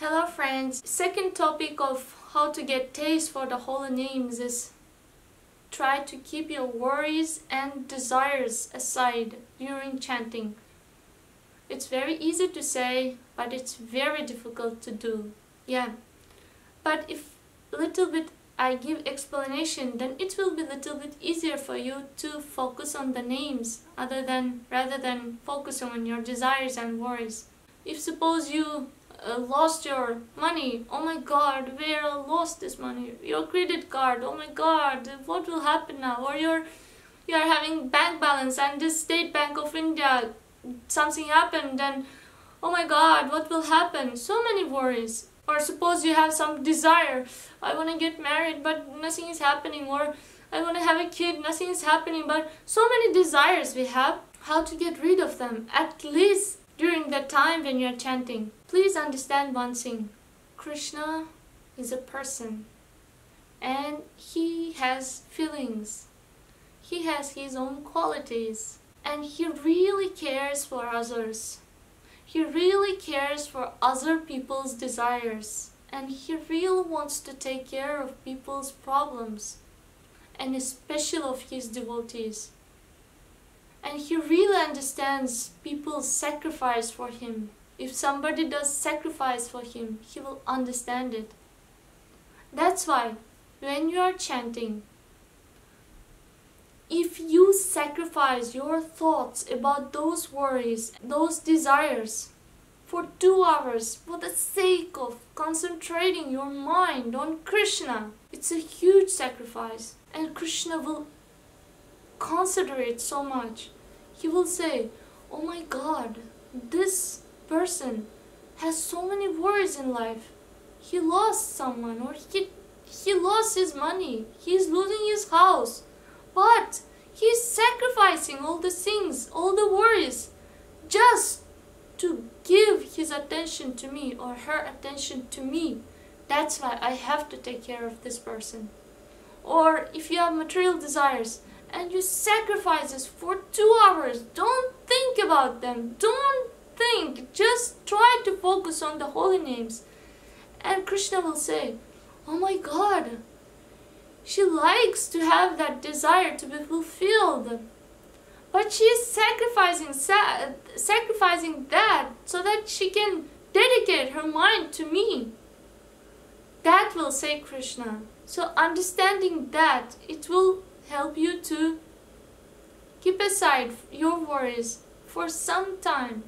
Hello friends. Second topic of how to get taste for the holy names is try to keep your worries and desires aside during chanting. It's very easy to say, but it's very difficult to do. Yeah. But if little bit I give explanation, then it will be a little bit easier for you to focus on the names other than rather than focus on your desires and worries. If suppose you uh, lost your money, oh my god, where I lost this money? Your credit card, oh my god, what will happen now? Or your you are having bank balance and the State Bank of India something happened and oh my god, what will happen? So many worries. Or suppose you have some desire, I want to get married but nothing is happening or I want to have a kid, nothing is happening but so many desires we have. How to get rid of them? At least during the time when you are chanting. Please understand one thing. Krishna is a person and he has feelings. He has his own qualities and he really cares for others. He really cares for other people's desires and he really wants to take care of people's problems and especially of his devotees. And he really understands people's sacrifice for him. If somebody does sacrifice for him, he will understand it. That's why when you are chanting, if you sacrifice your thoughts about those worries, those desires, for two hours for the sake of concentrating your mind on Krishna, it's a huge sacrifice. And Krishna will consider it so much. He will say, Oh my God, this person has so many worries in life. He lost someone or he, he lost his money. He's losing his house but he's sacrificing all the things, all the worries, just to give his attention to me or her attention to me. That's why I have to take care of this person. Or if you have material desires and you sacrifice this for two hours, don't think about them. Don't think. Just try to focus on the holy names. And Krishna will say, Oh my God, she likes to have that desire to be fulfilled. But she is sacrificing, sa sacrificing that so that she can dedicate her mind to me. That will say Krishna. So understanding that, it will help you to keep aside your worries for some time.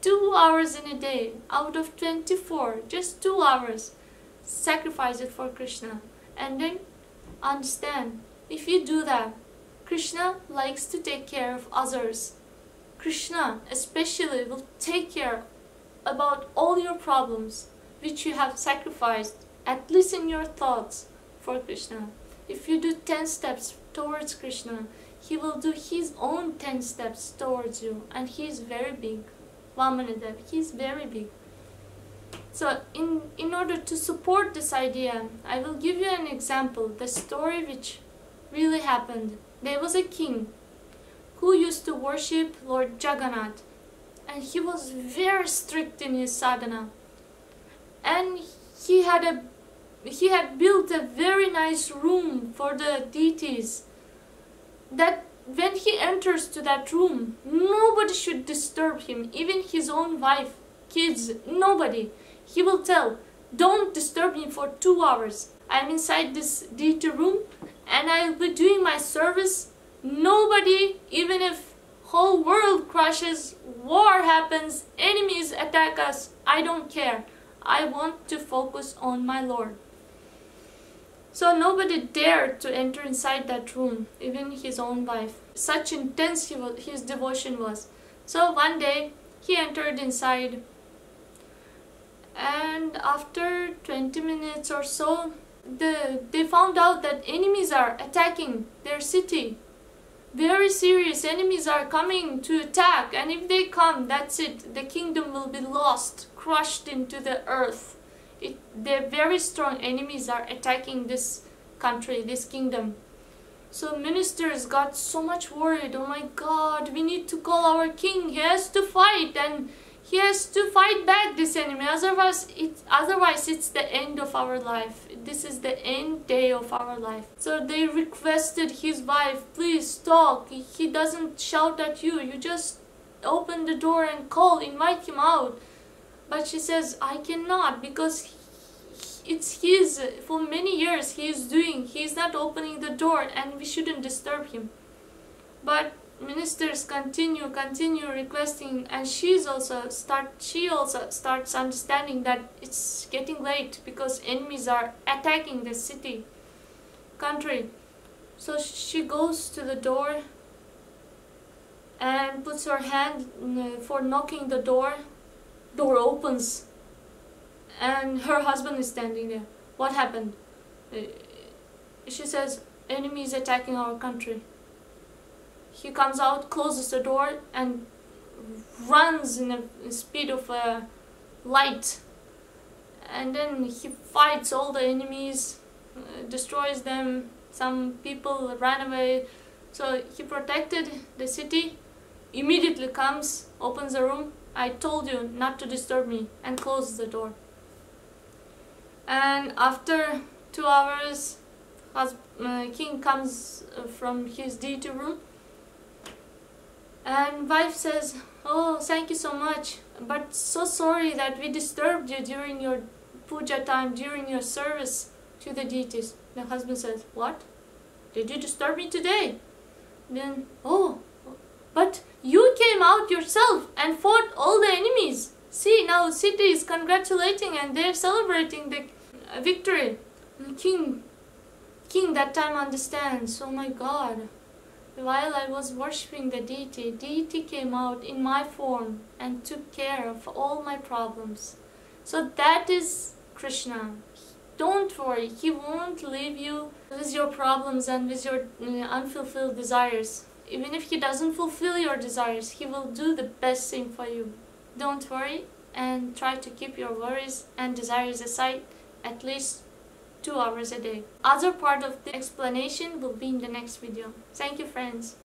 Two hours in a day out of 24, just two hours. Sacrifice it for Krishna. And then Understand, if you do that, Krishna likes to take care of others. Krishna especially will take care about all your problems which you have sacrificed, at least in your thoughts, for Krishna. If you do 10 steps towards Krishna, he will do his own 10 steps towards you and he is very big. Vamanadev, he is very big. So in, in order to support this idea, I will give you an example, the story which really happened. There was a king who used to worship Lord Jagannath and he was very strict in his sadhana. And he had a he had built a very nice room for the deities that when he enters to that room nobody should disturb him even his own wife kids nobody he will tell, don't disturb me for two hours. I'm inside this deity room and I'll be doing my service. Nobody, even if whole world crashes, war happens, enemies attack us, I don't care. I want to focus on my Lord. So nobody dared to enter inside that room, even his own wife. Such intense his devotion was. So one day he entered inside and after 20 minutes or so the, they found out that enemies are attacking their city very serious enemies are coming to attack and if they come that's it the kingdom will be lost crushed into the earth it, the very strong enemies are attacking this country this kingdom. So ministers got so much worried. Oh my god we need to call our king. He has to fight and he has to fight back this enemy. Otherwise it otherwise it's the end of our life. This is the end day of our life. So they requested his wife please talk. He doesn't shout at you. You just open the door and call. Invite him out but she says i cannot because it's his for many years he is doing he is not opening the door and we shouldn't disturb him. But ministers continue continue requesting and she's also start she also starts understanding that it's getting late because enemies are attacking the city country. So she goes to the door and puts her hand uh, for knocking the door door opens and her husband is standing there what happened uh, she says enemy is attacking our country he comes out, closes the door, and runs in the speed of a light. And then he fights all the enemies, uh, destroys them. Some people ran away. So he protected the city. Immediately comes, opens the room. I told you not to disturb me, and closes the door. And after two hours, uh, king comes uh, from his deity room and wife says, oh, thank you so much, but so sorry that we disturbed you during your puja time, during your service to the deities. The husband says, what? Did you disturb me today? Then, oh, but you came out yourself and fought. Now city is congratulating and they're celebrating the victory. The king, king that time understands, oh my God, while I was worshipping the deity, deity came out in my form and took care of all my problems. So that is Krishna. Don't worry, he won't leave you with your problems and with your uh, unfulfilled desires. Even if he doesn't fulfill your desires, he will do the best thing for you. Don't worry and try to keep your worries and desires aside at least two hours a day. Other part of the explanation will be in the next video. Thank you friends.